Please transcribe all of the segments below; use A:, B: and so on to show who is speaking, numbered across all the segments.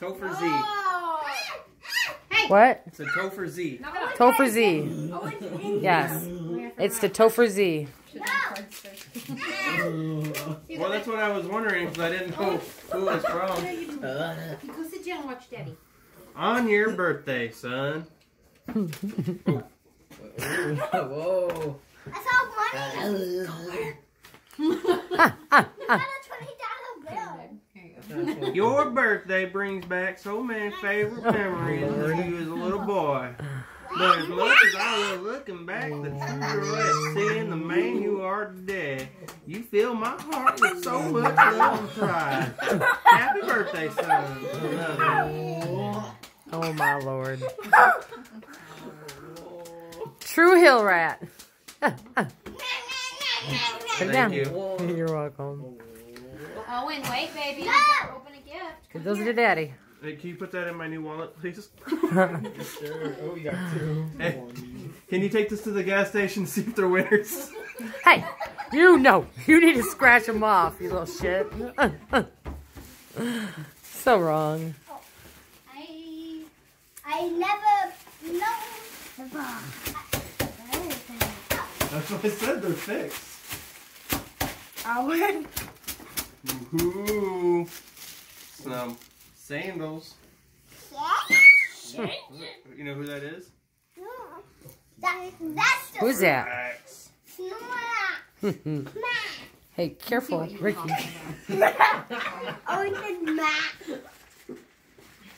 A: Topher Z.
B: Oh. Hey.
C: What?
A: It's a Topher Z.
B: Knock it off.
C: Topher Z. Yes. It's the Topher Z.
A: Well, that's what I was wondering because I didn't know who it was from.
B: You go sit down and watch Daddy.
A: On your birthday, son.
D: Whoa.
E: I saw money. You got a twenty dollar bill.
B: Here you go.
A: Your birthday brings back so many favorite memories of you as a little boy. But as much as I was looking back, the true joy seeing the man you are today, you fill my heart with so much love and pride. Happy birthday, son.
C: Oh my lord. True hill rat. Put it down.
A: Thank you.
C: You're welcome.
B: Oh, and wait, baby. Ah! You gotta open a gift.
C: Give those to daddy.
A: Hey, can you put that in my new wallet, please?
D: Sure. Oh, you got two.
A: Hey, can you take this to the gas station and see if they're winners?
C: Hey, you know, you need to scratch them off, you little shit. so wrong.
E: Oh, I I never know.
A: That's what I said, they're fixed.
E: Oh,
A: Ooh, some sandals. You know who that is?
E: That, that's the
C: Who's that?
A: Max.
E: Snora.
C: hey, careful, Ricky.
E: Oh, it's a Mac.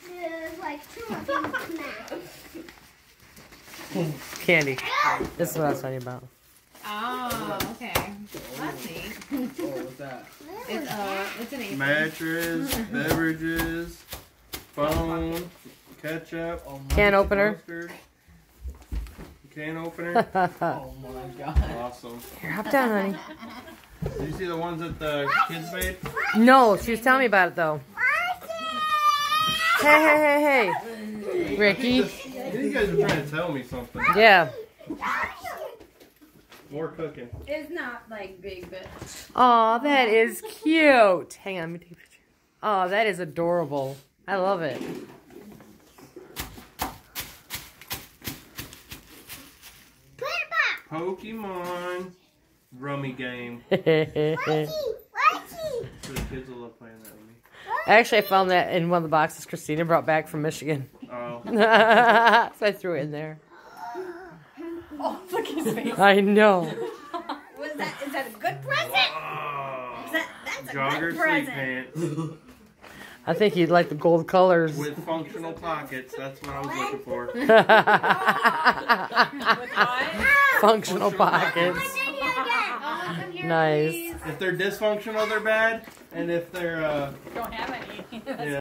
E: There's like two of them. Mac.
C: Candy. This is what I was talking about.
B: Oh, okay. That's neat.
D: What's that?
B: It's uh, it's an apron.
A: Mattress, beverages, phone, ketchup,
D: Oh
C: Can opener.
A: mustard, can opener.
D: oh my god.
A: Awesome.
C: Here, hop down, honey.
A: Did you see the ones that the kids made?
C: No, she was telling me about it though. Hey, hey, hey, hey. Ricky.
A: You guys are trying to tell me something.
C: Yeah.
A: More cooking.
B: It's not like big, but
C: Oh, that is cute. Hang on, let me take a picture. Oh, that is adorable. I love it.
E: Put it back.
A: Pokemon rummy game.
E: Mikey, Mikey.
A: So the kids will love playing that with me.
C: Actually, I found that in one of the boxes Christina brought back from Michigan.
A: Oh,
C: so I threw it in there.
B: Oh, look at his face.
C: I know.
B: Was that? Is that a good present?
A: oh.
B: That, that's a
A: jogger
B: good
A: sleep
B: present.
A: pants
C: I think he'd like the gold colors.
A: with functional pockets. That's what I was looking for.
C: Functional pockets.
B: Oh,
C: Nice.
A: If they're dysfunctional, they're bad, and if they're uh,
B: Don't have any.
A: yeah.